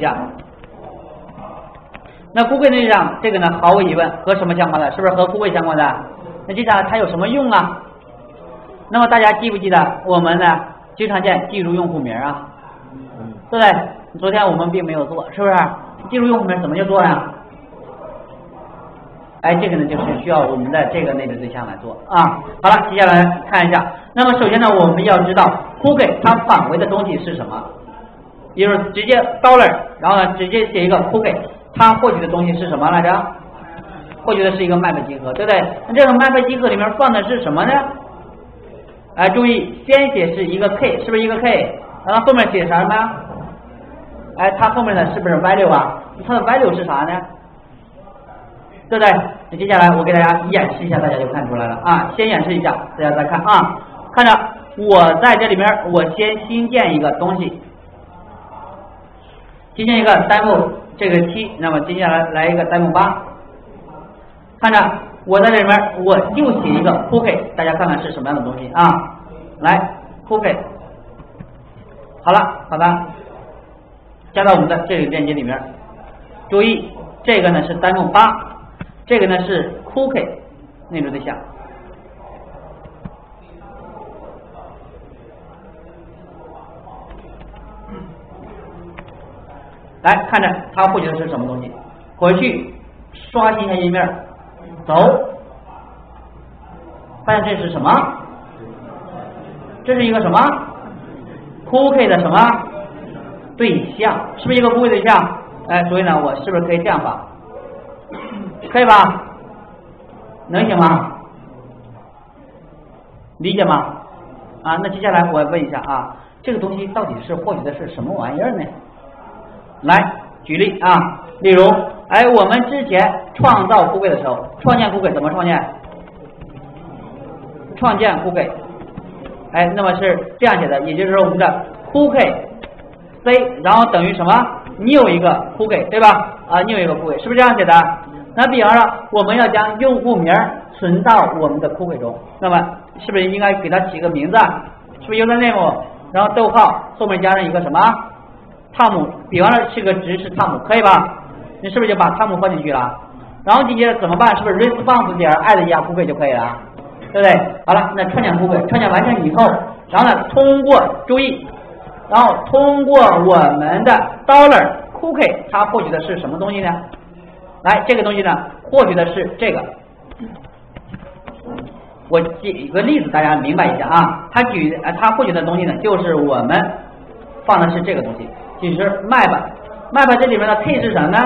项。那枯槐对象这个呢，毫无疑问和什么相关的？是不是和枯槐相关的？那接下来它有什么用啊？那么大家记不记得我们呢经常见记住用户名啊？对不对？昨天我们并没有做，是不是？记住用户名怎么就做呀？哎，这个呢就是需要我们的这个内置对象来做啊。好了，接下来看一下。那么首先呢，我们要知道枯槐它返回的东西是什么，也就是直接 dollar，然后呢直接写一个枯槐，它获取的东西是什么来着？获取的是一个 map 集合，对不对？那这个 map 集合里面放的是什么呢？哎，注意，先写是一个 k，是不是一个 k？然后后面写啥呢？哎，它后面的是不是 value 啊？它的 value 是啥呢？对不对？那接下来我给大家演示一下，大家就看出来了啊。先演示一下，大家再看啊。看着，我在这里面，我先新建一个东西，新建一个 demo 这个七，那么接下来来一个 demo 八。看着，我在这里面，我就写一个 cookie，大家看看是什么样的东西啊？来，cookie，好了，好的，加到我们的这个链接里面。注意，这个呢是 demo 八。这个呢是 cookie 内置对象，来看着它获取的是什么东西？回去刷新一下页面，走，发现这是什么？这是一个什么？cookie 的什么对象？是不是一个 cookie 对象？哎，所以呢，我是不是可以这样发？可以吧？能行吗？理解吗？啊，那接下来我问一下啊，这个东西到底是获取的是什么玩意儿呢？来举例啊，例如，哎，我们之前创造库柜的时候，创建库柜怎么创建？创建库柜，哎，那么是这样写的，也就是说我们的库柜 C，然后等于什么你有一个库柜，对吧？啊你有一个库柜，是不是这样写的？那比方说，我们要将用户名存到我们的库柜中，那么是不是应该给它起个名字？是不是 username，然后逗号后面加上一个什么？Tom，比方说是个值是 Tom，可以吧？你是不是就把 Tom 放进去了？然后紧接着怎么办？是不是 response 点 add 一下库柜就可以了？对不对？好了，那创建库柜，创建完成以后，然后呢，通过注意，然后通过我们的 dollar cookie，它获取的是什么东西呢？来，这个东西呢，获取的是这个。我举一个例子，大家明白一下啊。他举呃，他获取的东西呢，就是我们放的是这个东西，其实 map，map 这里面的 k 是啥呢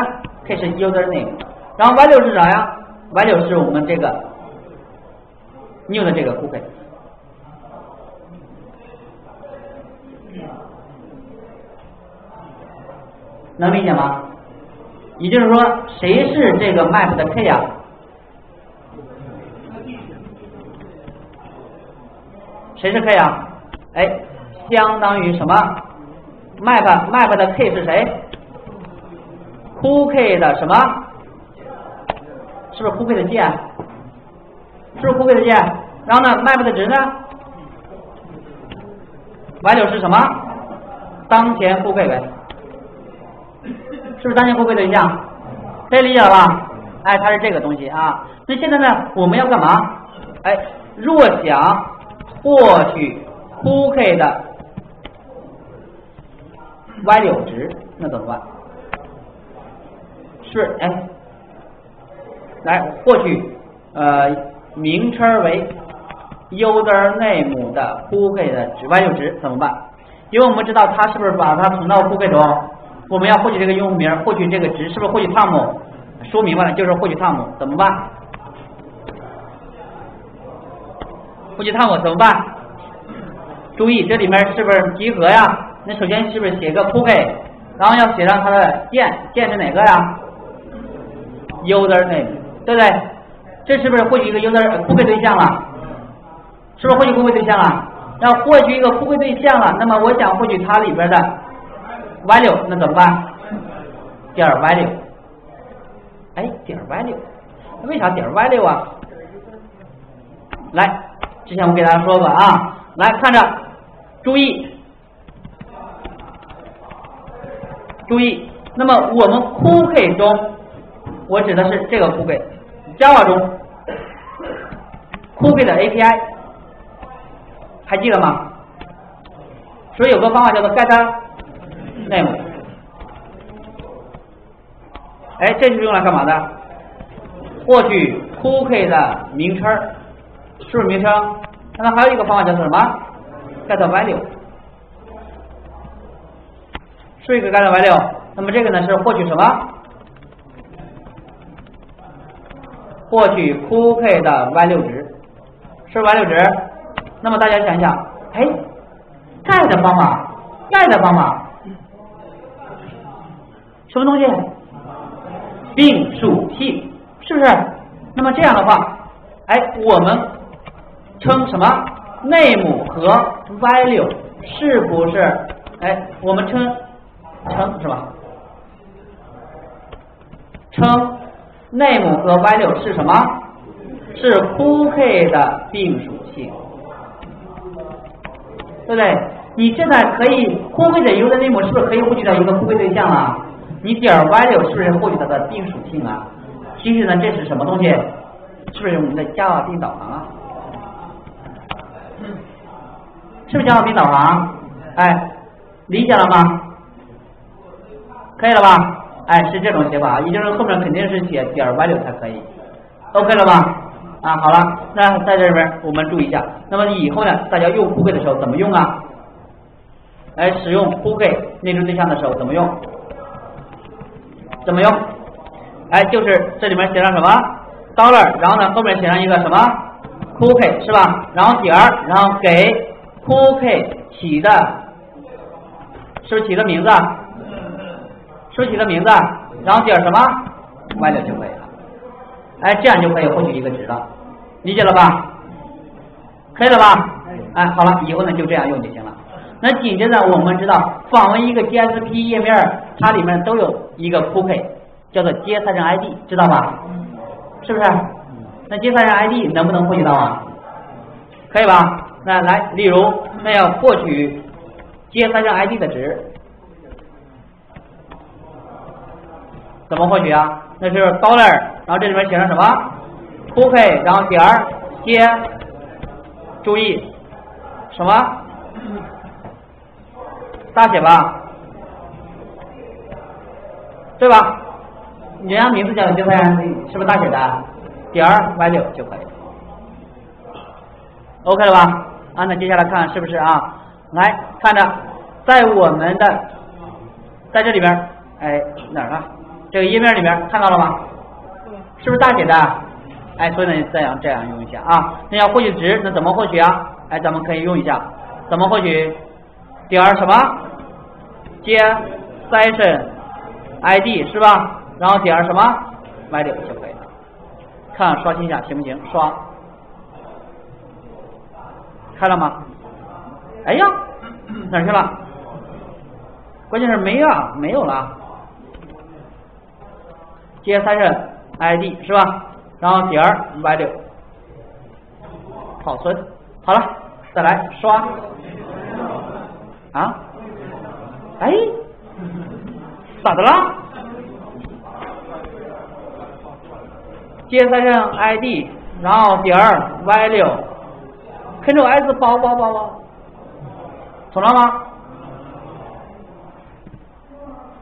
？k 是 user name，然后 value 是啥呀？value 是我们这个 new 的这个 cookie，能理解吗？也就是说，谁是这个 map 的 k 呀？谁是 k 呀？哎，相当于什么？map map 的 k 是谁 cook 的什么？是不是 cook 的键？是不是 cook 的键？然后呢，map 的值呢？value 是什么？当前 Cool K 呗。是不是当前库柜对象？可以理解了吧？哎，它是这个东西啊。那现在呢，我们要干嘛？哎，若想获取 cook 的 value 值，那怎么办？是哎，来获取呃名称为 user name 的 cookie 的值 Y 六值怎么办？因为我们知道它是不是把它存到 cookie 中？我们要获取这个用户名，获取这个值，是不是获取 Tom？说明白了，就是获取 Tom，怎么办？获取 Tom 怎么办？注意这里面是不是集合呀？那首先是不是写个 cookie，然后要写上它的键，键是哪个呀？user name，对不对？这是不是获取一个 user cookie 对象了？是不是获取 cookie 对象了？要获取一个 cookie 对象了，那么我想获取它里边的。value 那怎么办？点 value，哎，点 value，为啥点 value 啊？来，之前我给大家说过啊，来看着，注意，注意，那么我们 cookie 中，我指的是这个 cookie，Java 中 cookie 的 API，还记得吗？所以有个方法叫做 get name，哎，这是用来干嘛的？获取 cookie 的名称，是不是名称？那么还有一个方法叫做什么？get value，是一个 get y 六。那么这个呢是获取什么？获取 cookie 的 value 值，是 value 值。那么大家想一想，哎，get 的方法，get 的方法，什么东西？并属性。是不是？那么这样的话，哎，我们称什么 name 和 value 是不是？哎，我们称称是吧？称 name 和 value 是什么？是 cookie 的定属性，对不对？你现在可以 cookie 的 username 是不是可以获取到一个 cookie 对象啊？你点 value 是不是获取它的定属性啊？其实呢，这是什么东西？是不是我们的 Java 并导航啊？是不是 Java 并导航？哎，理解了吗？可以了吧？哎，是这种写法，也就是后面肯定是写点 value 才可以。OK 了吧？啊，好了，那在这里边我们注意一下。那么以后呢，大家用 cookie 的时候怎么用啊？来使用 cookie 内置对象的时候怎么用？怎么用？哎，就是这里面写上什么 dollar，然后呢后面写上一个什么 cookie 是吧？然后点儿，然后给 cookie 起的，是不是起个名字？是不是起个名字？然后点什么 value 就可以了。哎，这样就可以获取一个值了，理解了吧？可以了吧？哎，好了，以后呢就这样用就行了。那紧接着我们知道访问一个 GSP 页面，它里面都有一个 cookie。叫做接三人 ID，知道吧？是不是？那接三人 ID 能不能获取到啊？可以吧？那来，例如，那要获取接三人 ID 的值，怎么获取啊？那是 dollar，然后这里面写上什么？cookie，然后点儿接，注意什么？大写吧，对吧？人家名字叫接三人，是不是大写的？点儿 y9 就可以，OK 了吧？啊，那接下来看是不是啊？来看着，在我们的在这里边，哎哪儿啊？这个页面里面看到了吗？是不是大写的？哎，所以呢，这样这样用一下啊。那要获取值，那怎么获取啊？哎，咱们可以用一下，怎么获取？点儿什么？接 session ID 是吧？然后点什么 value 就可以了，看刷新一下行不行？刷，开了吗？哎呀，哪去了？关键是没啊，没有了。接三任 ID 是吧？然后点 value 保存，好了，再来刷。啊？哎，咋的了？接三任 ID，然后点 value，Ctrl S 包包包包，懂了吗？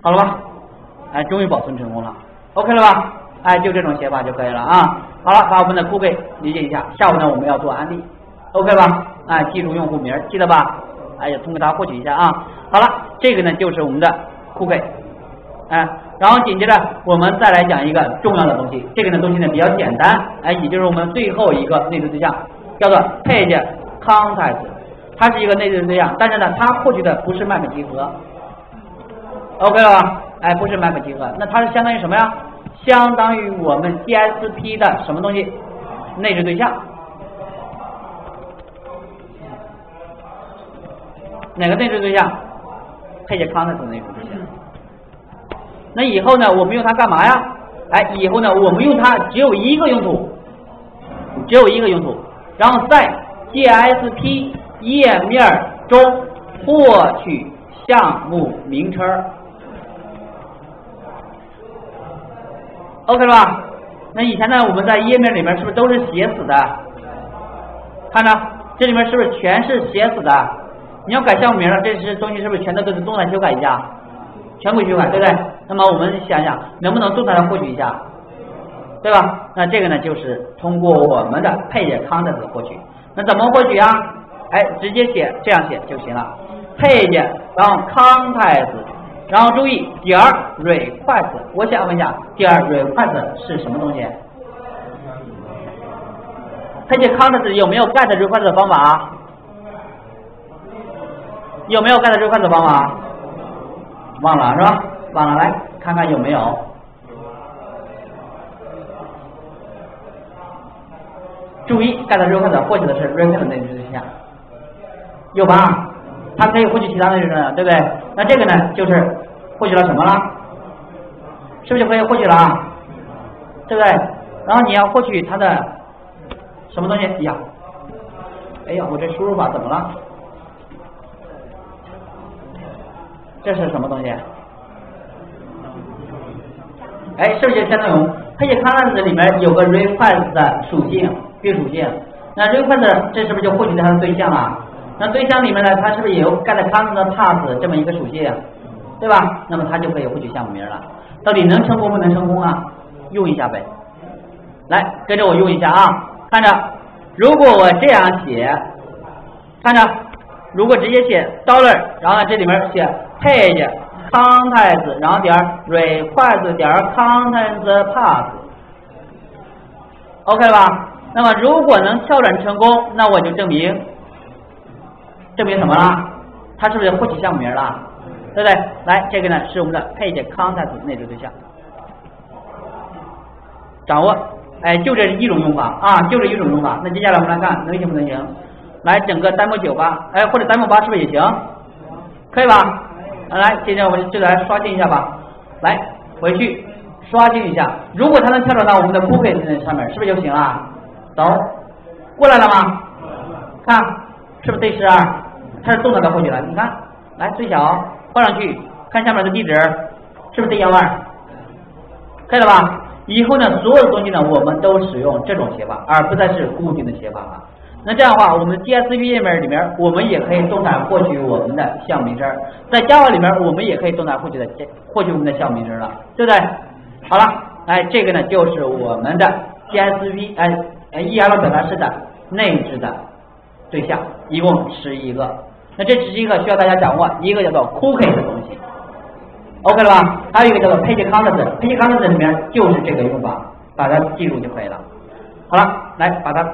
好了吧？哎，终于保存成功了，OK 了吧？哎，就这种写法就可以了啊。好了，把我们的库贝理解一下。下午呢，我们要做案例，OK 吧？哎，记住用户名，记得吧？哎呀，通过它获取一下啊。好了，这个呢就是我们的库贝，哎。然后紧接着我们再来讲一个重要的东西，这个呢东西呢比较简单，哎，也就是我们最后一个内置对象，叫做 page context，它是一个内置对象，但是呢它获取的不是 map 集合，OK 了吧？哎，不是 map 集合，那它是相当于什么呀？相当于我们 DSP 的什么东西？内置对象？哪个内置对象？page context 内置对象。那以后呢？我们用它干嘛呀？哎，以后呢？我们用它只有一个用途，只有一个用途，然后在 GSP 页面中获取项目名称，OK 了吧？那以前呢，我们在页面里面是不是都是写死的？看着这里面是不是全是写死的？你要改项目名了，这些东西是不是全都都是动态修改一下？全部修改，对不对？那么我们想想，能不能动态的获取一下？对吧？那这个呢，就是通过我们的配件 context 获取。那怎么获取啊？哎，直接写这样写就行了。配件，然后 context，然后注意点 request。我想问一下，点 request 是什么东西？配件 context 有没有 get request 的方法？有没有 get request 的方法？忘了是吧？忘了，来看看有没有。注意，get request 获取的是 request 内容对象，有它可以获取其他内容，对不对？那这个呢，就是获取了什么了？是不是就可以获取了？对不对？然后你要获取它的什么东西？呀，哎呀，我这输入法怎么了？这是什么东西？哎，是不是就相当于配件 class 里面有个 request 的属性，并属性？那 request 这是不是就获取它的对象了？那对象里面呢，它是不是也有 get class 的 pass 这么一个属性，对吧？那么它就可以获取项目名了。到底能成功不能成功啊？用一下呗。来，跟着我用一下啊！看着，如果我这样写，看着，如果直接写 dollar，然后呢这里面写 page contents，然后点 request 点 contents pass，OK 吧？那么如果能跳转成功，那我就证明证明什么了？它是不是获取项目名了？对不对？来，这个呢是我们的 page context 内置对象，掌握。哎，就这一种用法啊，就这一种用法。那接下来我们来看能行不能行？来整个 demo 九吧，哎，或者 demo 八是不是也行？可以吧？来，接下来我们就来刷新一下吧。来，回去刷新一下。如果它能跳转到我们的 cookie 上面，是不是就行了？走，过来了吗？看，是不是 D 十二？它是动态的获取了。你看，来最小放上去，看下面的地址，是不是 D 幺二？可以了吧？以后呢，所有的东西呢，我们都使用这种写法，而不再是固定的写法了。那这样的话，我们 GSP 页面里面，我们也可以动态获取我们的项目名称，在 Java 里面，我们也可以动态获取的获取我们的项目名称了，对不对？好了，哎，这个呢就是我们的 GSP 哎哎 EL 表达式的内置的对象，一共十一个。那这只是一个需要大家掌握一个叫做 Cookie 的东西。OK 了吧？还有一个叫做 Page content，page content 里面就是这个用法，把它记住就可以了。好了，来把它。